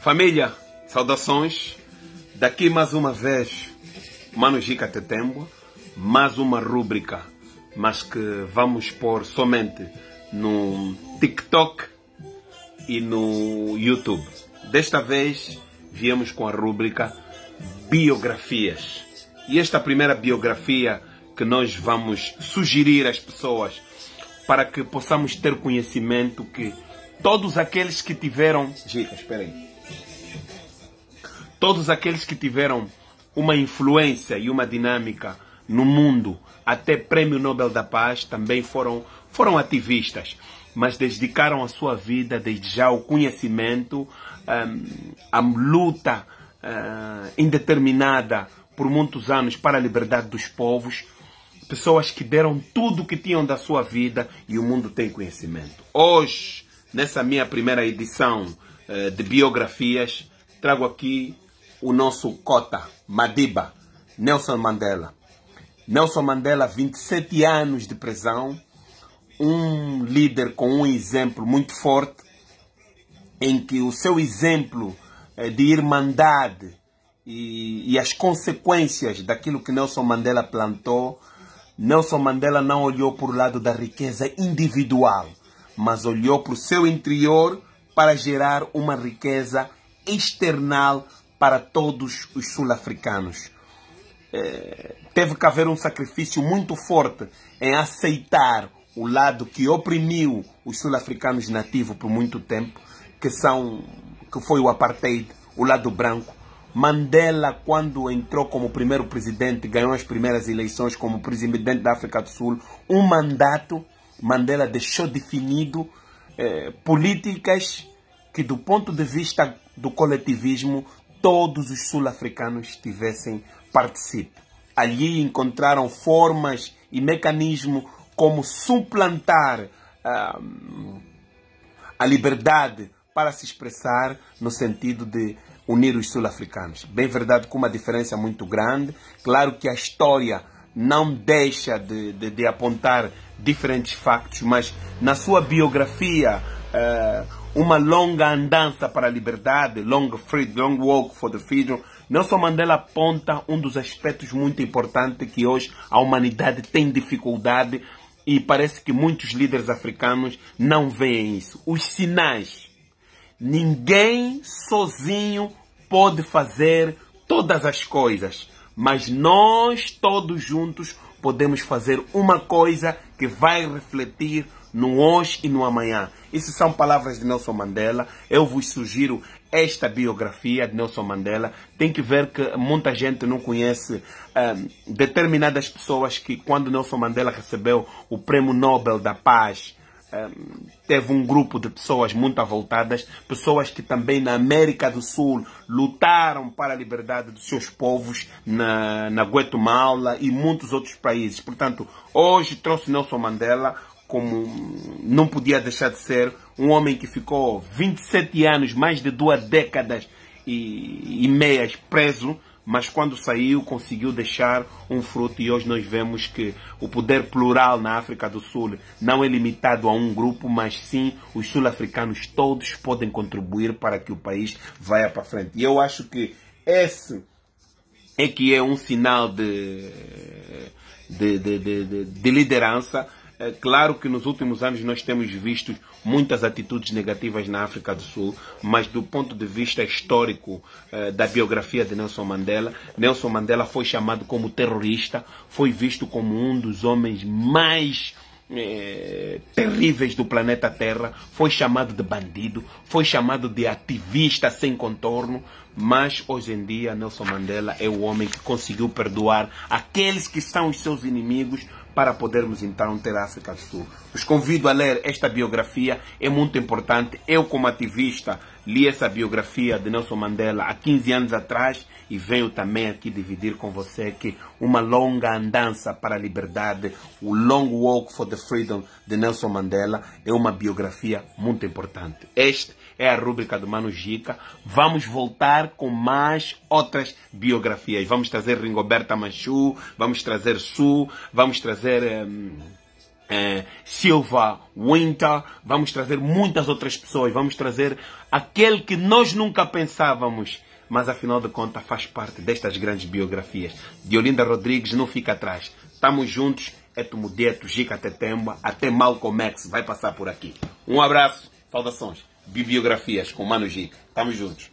Família, saudações. Daqui mais uma vez, Mano Gica Tetembo, mais uma rúbrica, mas que vamos pôr somente no TikTok e no YouTube. Desta vez, viemos com a rúbrica Biografias. E esta primeira biografia que nós vamos sugerir às pessoas para que possamos ter conhecimento que todos aqueles que tiveram. Gica, espera aí todos aqueles que tiveram uma influência e uma dinâmica no mundo, até Prêmio Nobel da Paz, também foram, foram ativistas, mas dedicaram a sua vida, desde já, ao conhecimento, um, à luta uh, indeterminada por muitos anos para a liberdade dos povos. Pessoas que deram tudo o que tinham da sua vida e o mundo tem conhecimento. Hoje, nessa minha primeira edição uh, de biografias, trago aqui o nosso cota, Madiba, Nelson Mandela. Nelson Mandela, 27 anos de prisão, um líder com um exemplo muito forte, em que o seu exemplo eh, de irmandade e, e as consequências daquilo que Nelson Mandela plantou, Nelson Mandela não olhou o lado da riqueza individual, mas olhou para o seu interior para gerar uma riqueza external para todos os sul-africanos. É, teve que haver um sacrifício muito forte em aceitar o lado que oprimiu os sul-africanos nativos por muito tempo, que são que foi o apartheid, o lado branco. Mandela, quando entrou como primeiro presidente, ganhou as primeiras eleições como presidente da África do Sul, um mandato, Mandela deixou definido eh, políticas que, do ponto de vista do coletivismo, todos os sul-africanos tivessem participe. Ali encontraram formas e mecanismos como suplantar uh, a liberdade para se expressar no sentido de unir os sul-africanos. Bem verdade, com uma diferença muito grande. Claro que a história não deixa de, de, de apontar diferentes factos, mas na sua biografia, uh, uma longa andança para a liberdade, long, free, long walk for the freedom, Nelson Mandela aponta um dos aspectos muito importantes que hoje a humanidade tem dificuldade e parece que muitos líderes africanos não veem isso. Os sinais. Ninguém sozinho pode fazer todas as coisas, mas nós todos juntos podemos fazer uma coisa que vai refletir no hoje e no amanhã. Essas são palavras de Nelson Mandela. Eu vos sugiro esta biografia de Nelson Mandela. Tem que ver que muita gente não conhece um, determinadas pessoas que, quando Nelson Mandela recebeu o Prêmio Nobel da Paz, teve um grupo de pessoas muito avultadas, pessoas que também na América do Sul lutaram para a liberdade dos seus povos, na, na Guatemala e muitos outros países. Portanto, hoje trouxe Nelson Mandela como não podia deixar de ser um homem que ficou 27 anos, mais de duas décadas e, e meias preso, mas quando saiu conseguiu deixar um fruto e hoje nós vemos que o poder plural na África do Sul não é limitado a um grupo, mas sim os sul-africanos todos podem contribuir para que o país vá para frente. E eu acho que esse é que é um sinal de, de, de, de, de liderança é claro que nos últimos anos nós temos visto muitas atitudes negativas na África do Sul, mas do ponto de vista histórico eh, da biografia de Nelson Mandela, Nelson Mandela foi chamado como terrorista, foi visto como um dos homens mais eh, terríveis do planeta Terra, foi chamado de bandido, foi chamado de ativista sem contorno, mas hoje em dia Nelson Mandela é o homem que conseguiu perdoar aqueles que são os seus inimigos para podermos então ter a África do Sul. Os convido a ler esta biografia, é muito importante. Eu, como ativista, li essa biografia de Nelson Mandela há 15 anos atrás e venho também aqui dividir com você que uma longa andança para a liberdade, o Long Walk for the Freedom de Nelson Mandela, é uma biografia muito importante. Este é a rúbrica do Mano Gica. Vamos voltar com mais outras biografias. Vamos trazer Ringoberta Manchu, vamos trazer Su, vamos trazer. Um, eh, Silva, Winter, vamos trazer muitas outras pessoas, vamos trazer aquele que nós nunca pensávamos, mas afinal de contas faz parte destas grandes biografias. Diolinda Rodrigues não fica atrás. Estamos juntos, Eto Deto, Gica Tetemba, até Malcolm X vai passar por aqui. Um abraço, saudações, bibliografias com Mano Gica. Estamos juntos.